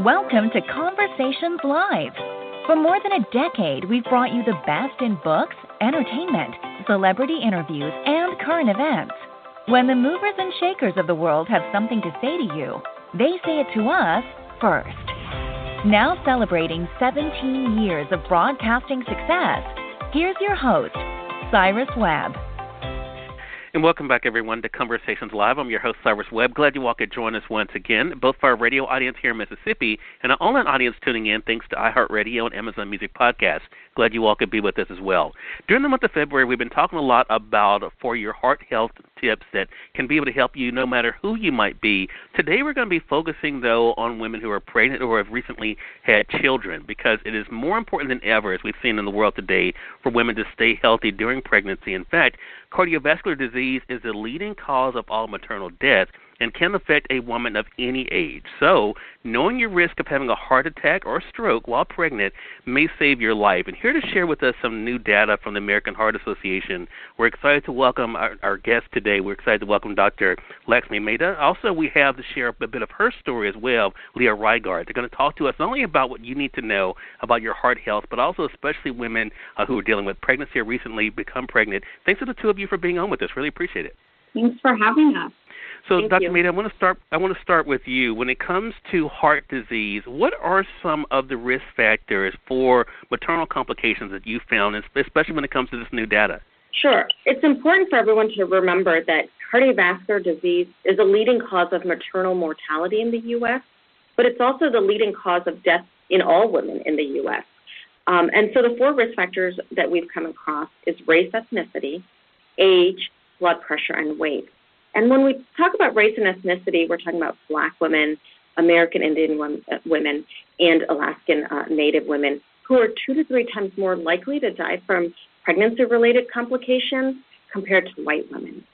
Welcome to Conversations Live. For more than a decade, we've brought you the best in books, entertainment, celebrity interviews, and current events. When the movers and shakers of the world have something to say to you, they say it to us first. Now celebrating 17 years of broadcasting success, here's your host, Cyrus Webb. And welcome back, everyone, to Conversations Live. I'm your host, Cyrus Webb. Glad you all could join us once again, both for our radio audience here in Mississippi and our online audience tuning in thanks to iHeartRadio and Amazon Music Podcasts. Glad you all could be with us as well. During the month of February, we've been talking a lot about for your heart health tips that can be able to help you no matter who you might be. Today, we're going to be focusing, though, on women who are pregnant or have recently had children because it is more important than ever, as we've seen in the world today, for women to stay healthy during pregnancy. In fact, cardiovascular disease is the leading cause of all maternal death and can affect a woman of any age. So, knowing your risk of having a heart attack or stroke while pregnant may save your life. And here to share with us some new data from the American Heart Association, we're excited to welcome our, our guest today. We're excited to welcome Dr. Laxmi Mehta. Also, we have to share a bit of her story as well, Leah Riegert. They're going to talk to us not only about what you need to know about your heart health, but also especially women uh, who are dealing with pregnancy or recently become pregnant. Thanks to the two of you for being on with us. Really appreciate it. Thanks for having us. So, Thank Dr. you. I want to start. I want to start with you. When it comes to heart disease, what are some of the risk factors for maternal complications that you found, especially when it comes to this new data? Sure. It's important for everyone to remember that cardiovascular disease is a leading cause of maternal mortality in the U.S., but it's also the leading cause of death in all women in the U.S. Um, and so the four risk factors that we've come across is race, ethnicity, age, blood pressure, and weight. And when we talk about race and ethnicity, we're talking about black women, American Indian uh, women, and Alaskan uh, Native women who are two to three times more likely to die from pregnancy related complications compared to white women.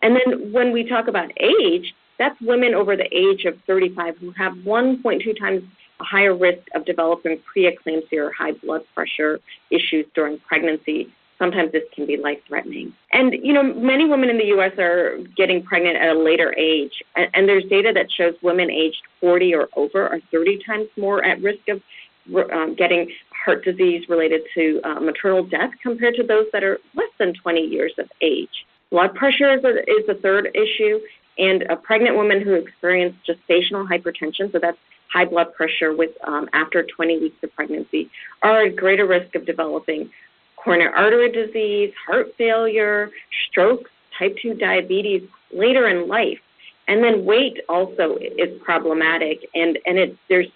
And then when we talk about age, that's women over the age of 35 who have 1.2 times a higher risk of developing preeclampsia or high blood pressure issues during pregnancy sometimes this can be life threatening. And, you know, many women in the U.S. are getting pregnant at a later age. And, and there's data that shows women aged 40 or over are 30 times more at risk of um, getting heart disease related to uh, maternal death compared to those that are less than 20 years of age. Blood pressure is a, is a third issue, and a pregnant woman who experiences gestational hypertension, so that's high blood pressure with um, after 20 weeks of pregnancy, are at greater risk of developing coronary artery disease, heart failure, stroke, type 2 diabetes later in life. And then weight also is problematic. And, and it, there's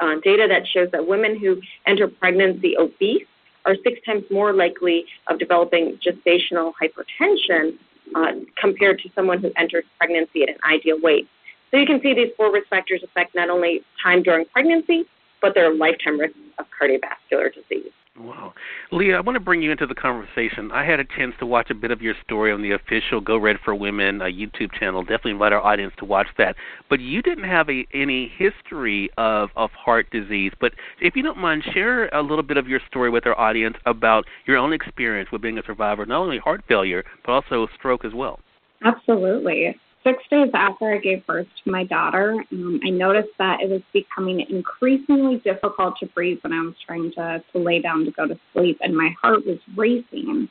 uh, data that shows that women who enter pregnancy obese are six times more likely of developing gestational hypertension uh, compared to someone who enters pregnancy at an ideal weight. So you can see these four risk factors affect not only time during pregnancy, but their lifetime risk of cardiovascular disease. Wow. Leah, I want to bring you into the conversation. I had a chance to watch a bit of your story on the official Go Red for Women uh, YouTube channel. Definitely invite our audience to watch that. But you didn't have a, any history of, of heart disease. But if you don't mind, share a little bit of your story with our audience about your own experience with being a survivor, not only heart failure, but also stroke as well. Absolutely six days after I gave birth to my daughter, um, I noticed that it was becoming increasingly difficult to breathe when I was trying to, to lay down to go to sleep, and my heart was racing.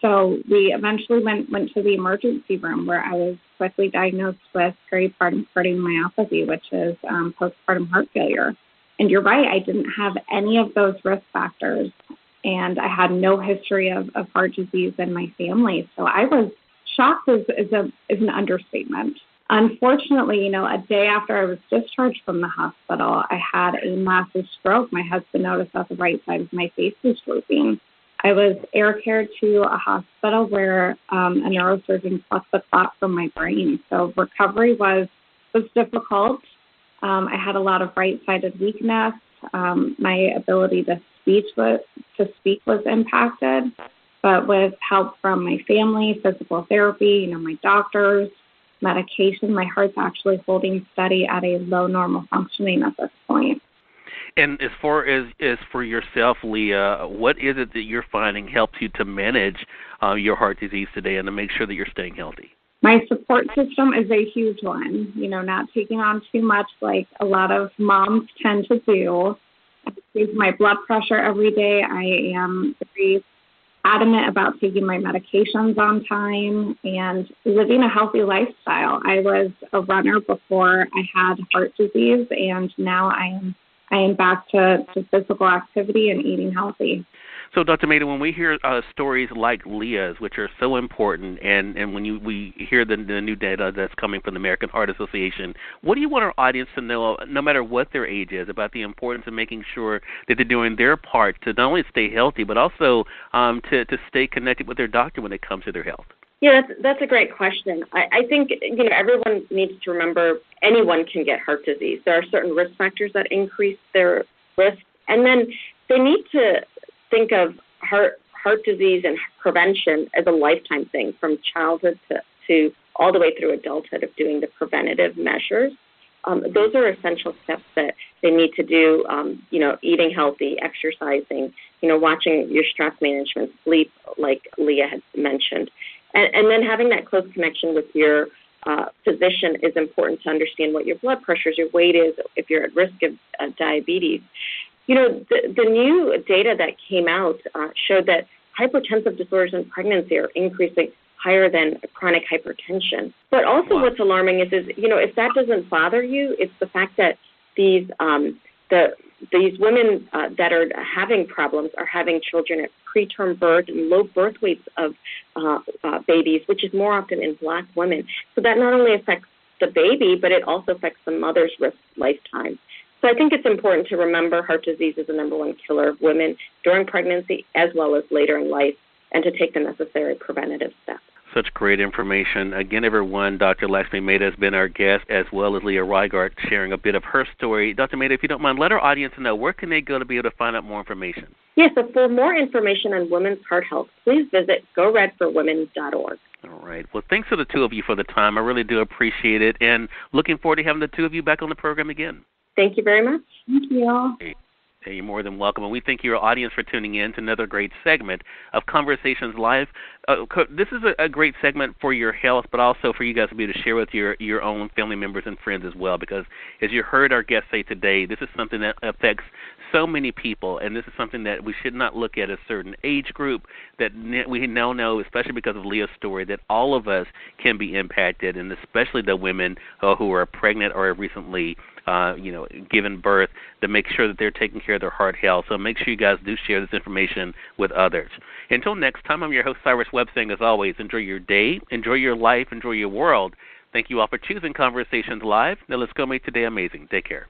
So we eventually went went to the emergency room where I was quickly diagnosed with peripartum cardiomyopathy, which is um, postpartum heart failure. And you're right, I didn't have any of those risk factors, and I had no history of, of heart disease in my family. So I was shocked is, is, a, is an understatement. Unfortunately, you know, a day after I was discharged from the hospital, I had a massive stroke. My husband noticed that the right side of my face was drooping. I was air cared to a hospital where um, a neurosurgeon plucked the clot from my brain. So recovery was was difficult. Um, I had a lot of right-sided weakness. Um, my ability to speech was, to speak was impacted but with help from my family, physical therapy, you know, my doctors, medication, my heart's actually holding steady at a low normal functioning at this point. And as far as as for yourself, Leah, what is it that you're finding helps you to manage uh, your heart disease today and to make sure that you're staying healthy? my support system is a huge one. You know, not taking on too much like a lot of moms tend to do. I take my blood pressure every day. I am very adamant about taking my medications on time and living a healthy lifestyle. I was a runner before I had heart disease, and now I am I am back to, to physical activity and eating healthy. So, Dr. Mehta, when we hear uh, stories like Leah's, which are so important, and, and when you, we hear the, the new data that's coming from the American Heart Association, what do you want our audience to know, no matter what their age is, about the importance of making sure that they're doing their part to not only stay healthy, but also um, to, to stay connected with their doctor when it comes to their health? Yeah, that's, that's a great question. I, I think you know everyone needs to remember anyone can get heart disease. There are certain risk factors that increase their risk, and then they need to think of heart heart disease and prevention as a lifetime thing from childhood to, to all the way through adulthood of doing the preventative measures. Um, those are essential steps that they need to do. Um, you know, eating healthy, exercising, you know, watching your stress management, sleep, like Leah had mentioned, and, and then having that close connection with your uh, physician is important to understand what your blood pressures, your weight is, if you're at risk of uh, diabetes. You know, the, the new data that came out uh, showed that hypertensive disorders in pregnancy are increasing higher than chronic hypertension. But also, wow. what's alarming is, is you know, if that doesn't bother you, it's the fact that these um, the these women uh, that are having problems are having children at preterm birth and low birth weights of uh, uh, babies, which is more often in black women. So that not only affects the baby, but it also affects the mother's risk lifetime. So I think it's important to remember heart disease is the number one killer of women during pregnancy as well as later in life, and to take the necessary preventative steps such great information. Again, everyone, Dr. Laxmi Mehta has been our guest, as well as Leah Riegert sharing a bit of her story. Dr. Mehta, if you don't mind, let our audience know where can they go to be able to find out more information. Yes, so for more information on women's heart health, please visit goredforwomen.org. All right. Well, thanks to the two of you for the time. I really do appreciate it, and looking forward to having the two of you back on the program again. Thank you very much. Thank you. Hey. You're more than welcome. And we thank your audience for tuning in to another great segment of Conversations Live. Uh, this is a, a, great segment for your health, but also for you guys to be able to share with your, your own family members and friends as well. Because as you heard our guest say today, this is something that affects so many people, and this is something that we should not look at a certain age group. That we now know, especially because of Leah's story, that all of us can be impacted, and especially the women uh, who are pregnant or have recently uh, you know, given birth to make sure that they're taking care of their heart health. So make sure you guys do share this information with others. Until next time, I'm your host, Cyrus Webb, as always, enjoy your day, enjoy your life, enjoy your world. Thank you all for choosing Conversations Live. Now let's go make today amazing. Take care.